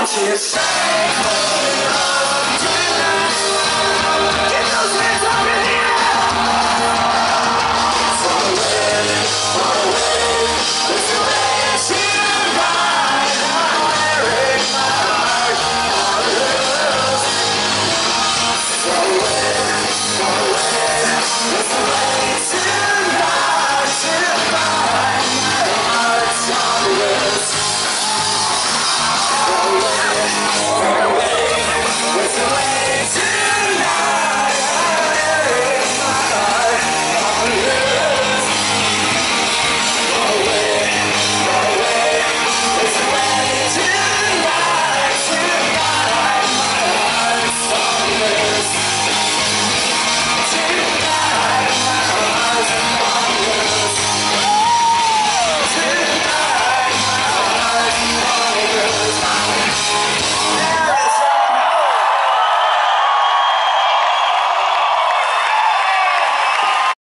Won't you stay